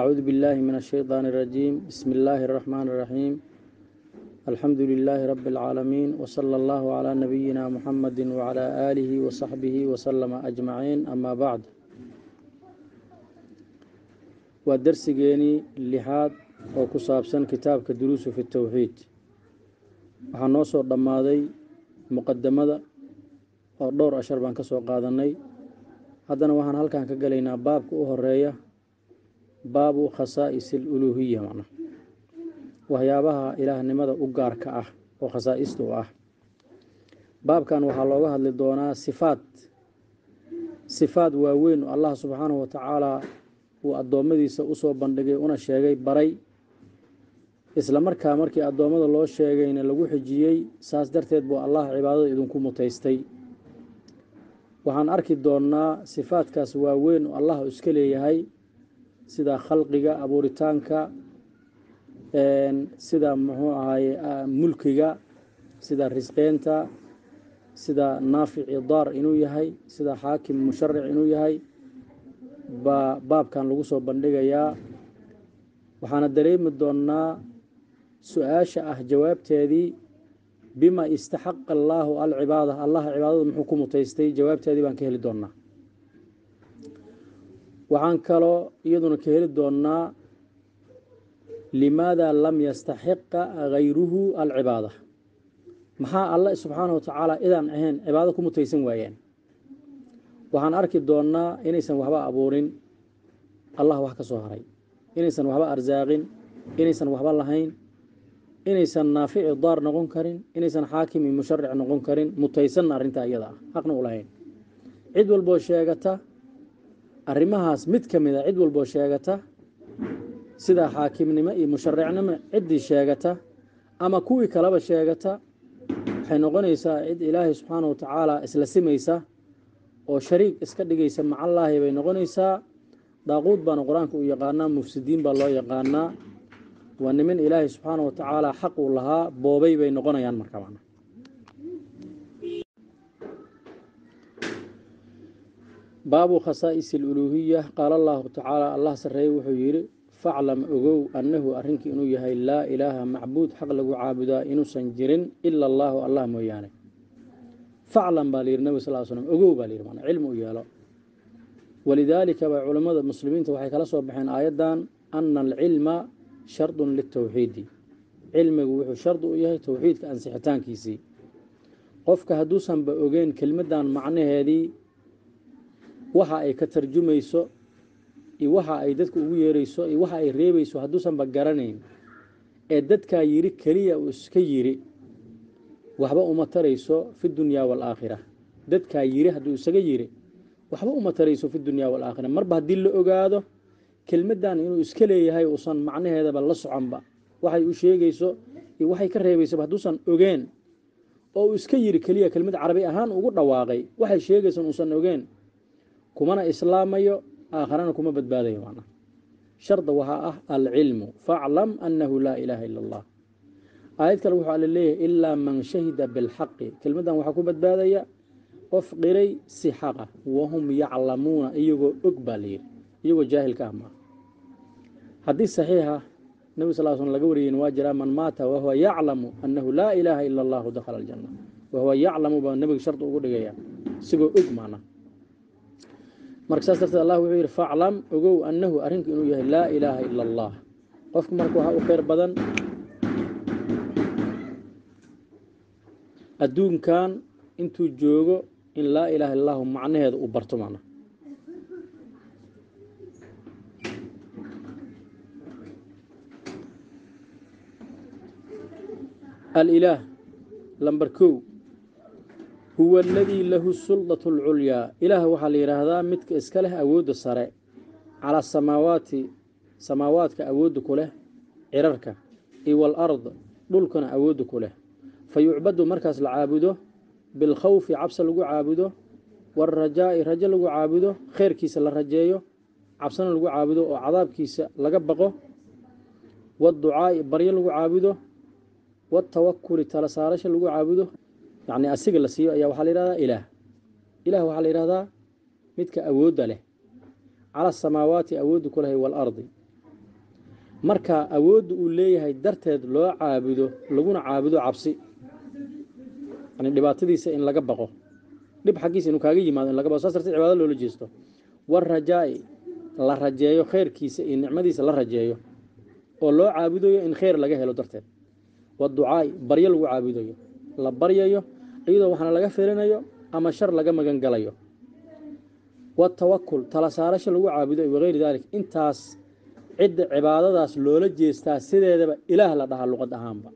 أعوذ بالله من الشيطان الرجيم بسم الله الرحمن الرحيم الحمد لله رب العالمين وصلى الله على نبينا محمد وعلى آله وصحبه وسلم أجمعين أما بعد ودرسجيني لحاد oo ku saabsan kitaabka duruusu fi towxiid waxaa noo soo dhammaaday muqadamada oo dhowr ashar baan ka soo qaadanay haddana waxaan halkan ka gelaynaa baabka u horeeya baabu khasaa'is aluluuhiya macna. Waxyaabaha ilaahnimada u gaarka ah oo khasaa'ista u ah. Baabkan waxaa looga hadli doonaa sifaad. Sifaad waaweyn oo allah subxaanahu wa tacaalaa uu addoommadiisa u soo bandhigay una sheegay baray. Isla markaa markii addoommada loo sheegayna lagu xijiyey saas darteed buu allah cibaadada idinku mutaystay. Waxaan arki doonnaa sifaadkaas waaweyn oo allah iska leeyahay sida khalqiga abuuritaanka sida muxuu ahaye mulkiga sida risqeynta sida naafici daar inuu yahay sida xaakim musharic inuu yahay baa baabkan lagu soo bandhigayaa waxaana dareemi doonnaa su'aasha ah jawaabteedii bima istaxaqa allaahu alcibaada. Allah cibaadada muxuu ku mutaystay jawaabteedii baan ka heli doonnaa waxaan kaloo iyaduna ka heli doonnaa limaada lam yastaxiqa gayruhu alcibaada. Maxaa alle subxaana wa tacaala idaan ahayn cibaado ku mutaysan waayeen. Waxaan arki doonnaa inaysan waxba abuurin allah wax ka soo haray. Inaysan waxba arsaaqin inaysan waxba lahayn inaysan naafici daar noqon karin inaysan xaakim iyo musharic noqon karin mutaysanna arrintaa iyada ah xaqna u lahayn. Cid walboo sheegata arrimahaas mid ka mid a cid walboo sheegata. Sida xaakimnimo iyo musharicnimo ciddii sheegata ama kuwii kaleba sheegata waxay noqonaysaa cid ilaahay subxaana wa tacaala isla simaysa oo shariik iska dhigaysa macallaahi bay noqonaysaa. Daaquud baana qur'aanka u yaqaanaa mufsidiin baa loo yaqaanaa. Waa niman ilaahay subxaana wa tacaala xaq uu lahaa boobay bay noqonayaan marka baabu khasaa'is aluluuhiya qaala allahu tacaala allah sarreeye wuxuu yidhi faclam ogow annahu arrinkii inuu yahay laa ilaaha macbuud xaq lagu caabudaa inuusan jirin ila allaahu allah mooyaane. Faclam baa layidhi nabig sal slm ogow baa layidhi mana cilmi u yeelo. Walidaalika bay culammada muslimiinta waxay kala soo baxeen aayaddan ana alcilma shardun litowxiidi cilmigu wuxuu shardi u yahay towxiidka ansixitaankiisii. Qofka hadduusanba ogeyn kelmaddan macnaheedii waxa ay ka tarjumayso iyo waxa ay dadka ugu yeerayso iyo waxa ay reebayso hadduusanba garanayn. Ee dadkaa yidhi keliya uu iska yidhi waxba uma tarayso fi dunyaa waalaakhira dadkaa yidhi hadduu isaga yidhi waxba uma tarayso fi dunyaa waalaakhira marba haddii la ogaado kelmaddan inuu iska leeyahay uusan macnaheedaba la soconba. Waxay u sheegayso iyo waxay ka reebaysaba hadduusan ogeen. Oo uu iska yidhi keliya kelmad carabi ahaan ugu dhawaaqay waxay sheegaysan uusan ogeen kumana islaamayo aakharana kuma badbaadayo macna sharda waxaa ah alcilmu faclam annahu laa ilaaha ila allah aayad kale wuxuu alla leeyahay ilaa man shahida bilxaqi. Kelmaddan waxaa ku badbaadaya qof qiray si xaqa wahum yaclamuuna iyagoo og baa layidhi iyagoo jaahilka ah haddii saxiixa nabig sal slm laga wariyeyn waa jiraa man maata wahuwa yaclamu annahu laa ilaaha ila allahu dakhala aljanna wahuwa yaclamu baa nebiga shardi ugu dhigaya isigoo og macna marka saas darteed allah wuxuu yidhi faclam ogow annahu arrinku inuu yahay laa ilaaha ila allah qofku marka waxaa u khayr badan adduunkan intuu joogo in laa ilaaha illa allahu macnaheeda uu barto macna. Alilaah lamber kow huwa aladii lahu suldatu alculyaa ilaah waxaa la yidhaahdaa midka iska leh awoodda sare calaa samaawaati samaawaadka awoodda ku leh cirarka iyo walard dhulkana awoodda ku leh. Fa yucbadu markaas la caabudo bilkhawfi cabse lagu caabudo waalrajaa'i rajo lagu caabudo kheyrkiisa la rajeeyo cabsana lagu caabudo oo cadaabkiisa laga baqo. Waadducaa'i baryo lagu caabudo watawakuli tala saarasha lagu caabudo yacni asiga la siiyo ayaa waxaa la yihahdaa ilaah. Ilaah waxaa la yihahdaa midka awoodda leh. Cala asamaawaati awooddu ku lahay waalardi marka awoodda uu leeyahay darteed loo caabudo laguna caabudo cabsi. Yani dhibaatadiisa in laga baqo. Dhib xaggiisa inuu kaaga yimaado in laga baqo. Saas darteed cibaado loola jeesto. Warajaa'i la rajeeyo khayrkiisa iyo nicmadiisa la rajeeyo. Oo loo caabudayo in khayr laga helo darteed. Waducaa'i baryo lagu caabudayo. La baryayo iyadoo waxna laga filinayo ama shar laga magan galayo watawakul tala saarasho lagu caabudayo wagayri daalik intaas cidda cibaadadaas loola jeestaa sideedaba ilaah la dhahaa luqad ahaanba.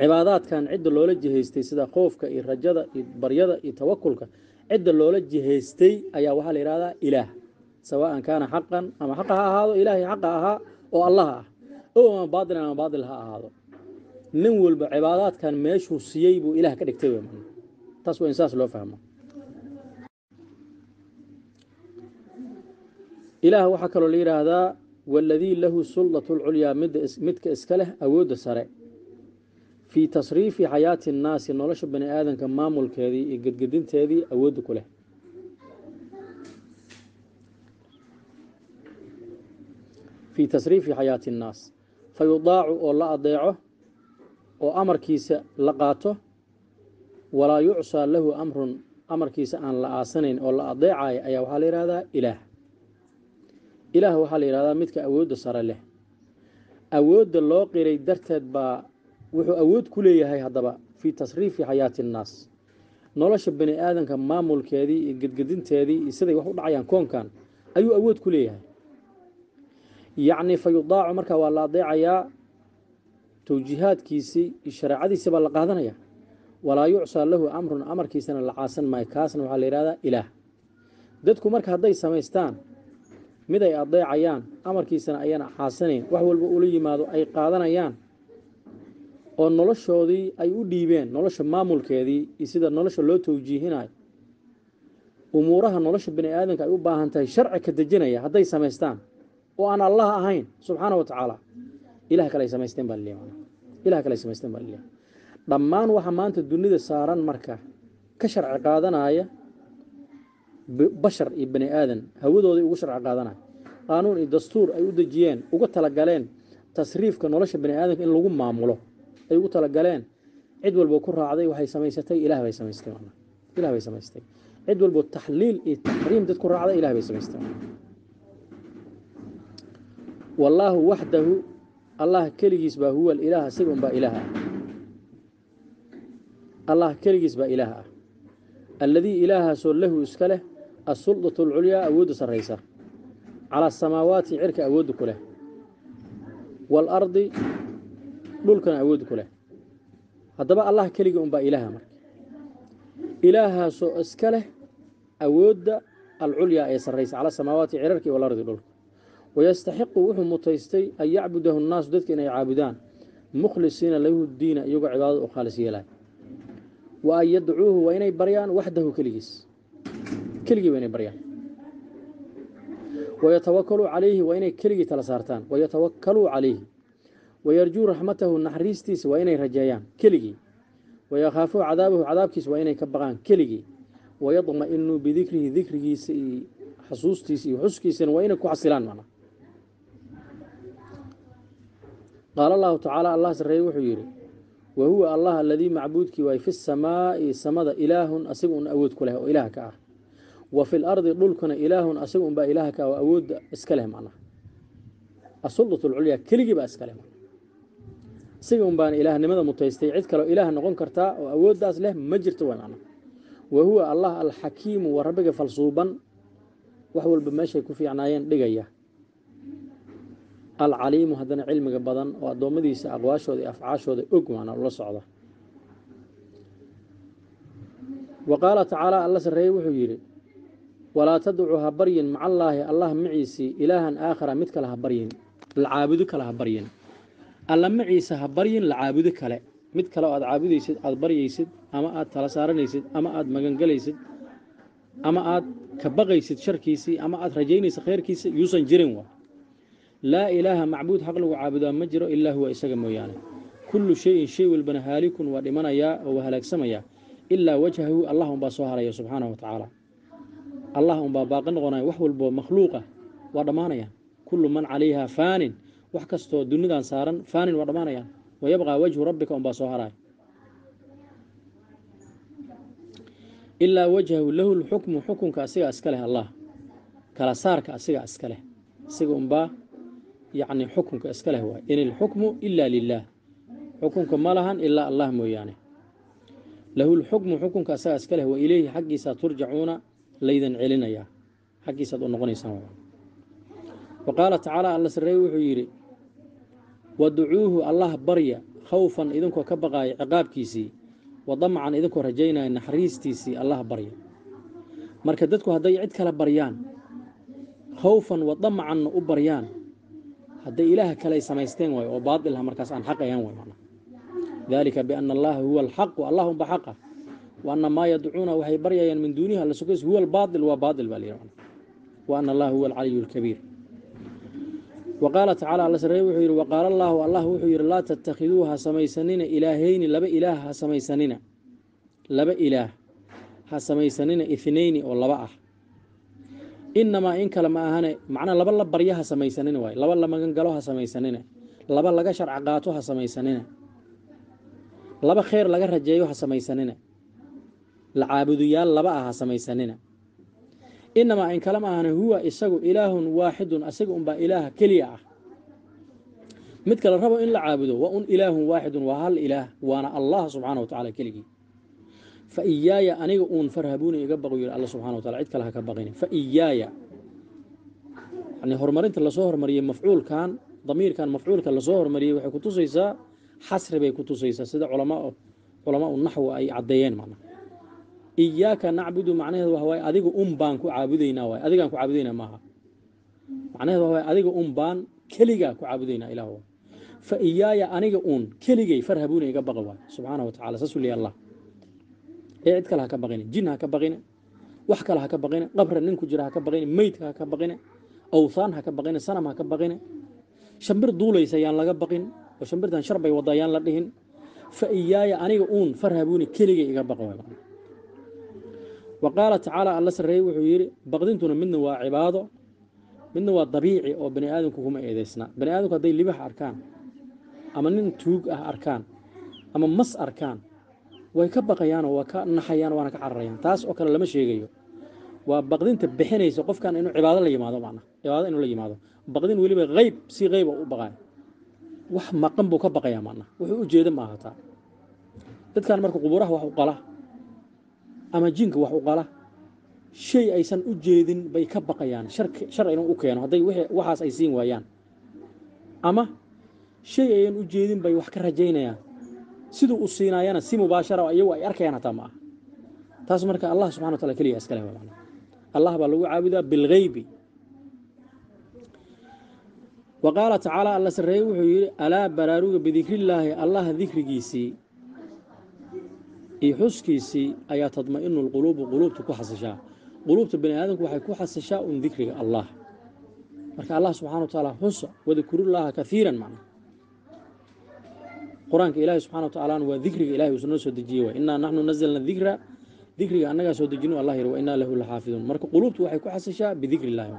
Cibaadaadkan cidda loola jihaystay sida khoofka iyo rajada iyo baryada iyo tawakulka cidda loola jihaystay ayaa waxaa la yihahdaa ilaah. Sawaan kaana xaqan ama xaqa ha ahaado ilaahay xaqa ahaa oo allah ah. O ama baatil ama baatil ha ahaado nin walba cibaadaadkan meeshuu siiyey buu ilaah ka dhigtay taas waa in saas loo fahmo. Ilaah waxaa kaloo la yidhaahdaa waladii lahu suldatu lculyaa midka iska leh awoodda sare. Fii tasriifi xayaati nnaasi nolosha bani aadanka maamulkeedii iyo gedgedinteedii awoodda ku leh. Fii tasriifi xayaati innaas fa oo la adeeco oo amarkiisa la qaato walaa yucsaa lahu amrun amarkiisa aan la aasanayn oo la adeecayo ayaa waxaa la yihahdaa ilaah. Ilaah waxaa la yihahdaa midka awoodda sare leh. Awoodda loo qiray darteed baa wuxuu awood ku leeyahay haddaba fii tasriifi xayaati innaas nolosha bani aadanka maamulkeedii iyo gedgedinteedii iyo siday wax u dhacayaan koonkan ayuu awood ku leeyahay. Yacni fa yudaacu markaa waa la adeecayaa towjiihaadkiisii iyo shareecadiisii baa la qaadanaya walaa yucsaa lahu amrun amarkiisana la caasan maayo. Kaasna waxaa la yihahdaa ilaah. Dadku marka hadday samaystaan mid ay adeecayaan amarkiisana ayana caasanayn wax walba ula yimaado ay qaadanayaan oo noloshoodii ay u dhiibeen nolosha maamulkeedii iyo sida nolosha loo towjiihinayo umuuraha nolosha bani aadanka ay u baahan tahay sharci ka dejinaya hadday samaystaan oo aan allah ahayn subxaana wa tacaala ilah kale ay samaysteen baa la leeyahay ilah kale ay samaysteen baa la leeyahay dhammaan waxa maanta dunida saaran marka ka sharci qaadanaya bashar iyo bani aadan hawadooday ugu sharci qaadanaya. Qaanuun iyo dastuur ay u dejiyeen uga talagaleen tasriifka nolosha bani aadanka in lagu maamulo. Ay ugu talagaleen. Cid walbo ku raacday waxay samaysatay ilah bay samaystay ilah bay samaystay. Cid walbo taxliil iyo taxriim dad ku raacday ilah bay samaystay wallaahu waxdahu allah keligiis baa huwa ilaah asiga unbaa ilaah ah allah keligiis baa ilaah ah alladii ilaahaasoo lahu iska leh assuldatu alculyaa awoodda sarraysa. Calaa asamaawaati cirka awoodda ku leh. Waalardi dhulkana awoodda ku leh. Haddaba allah keligii unbaa ilaaha marka. Ilaahaasoo iska leh awoodda alculyaa ee sarraysa. Cala asamaawaati cirarka iyo dhulka wayastaxiqu wuxuu mutaystay an yacbudahu nnaasu dadka inay caabudaan mukhlisiina lahu diina iyagoo cibaadada u khaalis yeelay wa an yadcuuhu waa inay baryaan waxdahu keligiis keligii waa inay baryaan wayatawakaluu calayhi waa inay keligii tala saartaan wayatawakaluu calayhi wayarjuu raxmatahu naxariistiisa waa inay rajeeyaan keligii wayakhaafuu cadaabahu cadaabkiisa waa inay ka baqaan keligii wayadma'inuu bidikrihi dikrigiisa iyo xasuustiisa iyo xuskiisana waa inay ku xasilaan macnaa qaala allahu tacaala allah sarreeye wuxuu yidhi wa huwa allah aladii macbuudkii waay fi samaa'i samada ilaahun asiga un awood ku leh oo ilaah ka ah wa fi lardi dhulkuna ilaahun asiga unbaa ilaah ka ah oo awoodda iska leh macnaha asuldat alculyaa keligii baa iska leh asiga un baana ilaahnimada mutaystay cid kaleo ilaah noqon kartaa oo awooddaas leh ma jirto way macnaa wa huwa allah alxakiimu waa rabbiga falsuuban wax walba meeshay ku fiicnaayeen dhigaya alcaliimu haddana cilmiga badan oo addoommadiisa aqwaashooda iyo afcaashooda og maana ula socda. Wa qaala tacaala alla sarreeye wuxuu yidhi walaa tadcu ha baryin macallaahi allah maciisii ilaahan aakhara mid kale ha baryin lacaabudo kale ha baryin. Alla maciisa ha baryin lacaabudo kale. Mid kale oo aad caabudaysid aada baryaysid ama aad tala saaranaysid ama aad magangelaysid ama aad ka baqaysid sharkiisii ama aad rajaynaysid khayrkiisa yuusan jirin wa laa ilaaha macbuud xaq lagu caabudaa ma jiro ilaa huwa isaga mooyaane. Kullu shayin shay walbana haalikun waa dhimanayaa oo waa halaagsamayaa ilaa wajhahu allah unbaa soo haraya subxaanahu wa tacaala allah unbaa baaqi noqonaya wax walboo makhluuqa waa dhammaanayaan kullu man calayha faanin wax kastoo dunidan saaran faanin waa dhammaanayaan wayabqaa wajhu rabbika unbaa soo haraya. Ilaa wajhahu lahu lxukmu xukunka asigaa iska leh allah. Kala saarka asigaa iska leh. Asiga unbaa yacni xukunka iska leh waay. In ilxukmu ilaa lilaah xukunka ma lahan ilaa allah mooyaane. Lahu lxukmu xukunka asagaa iska leh wa ileyhi xaggiisaa turjacuuna laydan celinayaa xaggiisaad u noqonaysaan wa qaala tacaala alla sarreeye wuxuu yidhi waducuuhu allah barya khawfan idinkoo ka baqaaya ciqaabkiisii wa damcan idinkoo rajaynaya naxariistiisii allah barya. Marka dadku hadday cid kale baryaan khawfan wa damcanna u baryaan hadday ilaah kale samaysteen waay oo baatilha markaas aan xaq ahaan way dalika biana allaha huwa alxaqu allah unba xaqa wa ana maa yadcuuna waxay baryayaan min duunihi alla sokays huwa albaatil waa baatil baa layidhi wa ana allaha huwa alcaliyu alkabiir. Wa qaala tacaala alla sarreeye wuxuu yidhi wa qaala allaahu allah wuxuu yidhi laa tattakhiduu ha samaysanina ilaahayni laba ilaah ha samaysanina. Laba ilaah ha samaysanina ithnayni oo laba ah inamaa in kale ma ahane macnaa laba la barya ha samaysanina waay laba la magangalo ha samaysanina laba laga sharca qaato ha samaysanina laba kheyr laga rajeeyo ha samaysanina la caabuduyaal laba ah ha samaysanina inamaa in kale ma ahane huwa isagu ilaahun waaxidun asaga unbaa ilaaha keliya ah mid kale rabo in la caabudo waa un ilaahun waaxidun waa hal ilaah waana allah subxaana wa tacala keligii fa iyaaya aniga uun farhabuuni iga baqu yidhi alla subxana wa tacala cid kale ha ka baqina fa iyaaya yani horumarinta la soo hormariyey mafcuulkan damiirkan mafcuulka la soo hormariyey waxay kutusaysaa xasri bay kutusaysaa sida culama culamaa u naxwi ay caddeeyeen macna. Iyaaka nacbudu macnaheedu waxa waaye adiga un baan ku caabudaynaa waay adigaan ku caabudaynaa maaha. Macnaheedu waxa waaye adiga un baan keligaa ku caabudaynaa ilaah fa iyaaya aniga uun keligay farhabuuna iga baqa waay subxaana wa tacala saasuu leeya allah ee cid kale ha ka baqine jin ha ka baqine wax kale ha ka baqine qabra nin ku jira ha ka baqine meydka ha ka baqine awthaan ha ka baqine sanam ha ka baqine. Shambir duulaysa yaan laga baqin oo shambirtan shar bay waddaa yaan la dhihin. Fa iyaaya aniga uun farhabuuni keligay iga waay wa tacaala alla sarreeye wuxuu yidhi baqdintuna midna waa cibaado midna waa dabiici oo bani aadamku kuma eedeysna. Bani aadamku hadday libax arkaan ama nin tuug ah arkaan ama mas arkaan way ka baqayaanoo waa ka naxayaan waana ka cararayaan. Taas oo kale lama sheegayo. Waa baqdinta bixinaysa qofkan inuu cibaado la yimaado macna. Cibaado inuu la yimaado. Baqdin weliba qeyb si qeyba u baqaaya wax maqan buu ka baqayaa macna. Wuxuu u jeeda maaha dadkan marka quburaha wax u qala ama jinka wax u qala shay aysan u jeedin bay ka baqayaan. Shar inuu u keeno. Hadday waxaas ay siin waayaan. Ama shay ayan u jeedin bay wax ka rajaynayaan siduu u siinaayana si mubaashara iyagu ay arkayaan hataa ma aha. Taas marka allah subxana wa keliya iska leh allah baa lagu caabudaa bilgeybi wa qaala tacaala alla sarreeye wuxuu yidhi alaa baraaruga bidikrillaahi allah dikrigiisii iyo xuskiisii ayaa tadma-inu lquluubu quluubta ku xasishaa quluubta bani aadamku waxay ku xasishaa un dikriga allah. Marka allah subxana wa xusa wadkurullaaha kaiiran macna qur'aanka ilaahi subxana wa tacalana waa dikriga ilahi uusa noo soo dejiyey waay innaa naxnu nazalna dikra dikriga annagaa soo dejino allah yiri wa innaa lahu la xaafiduun marka quluubtu waxay ku xasishaa bidikri illahi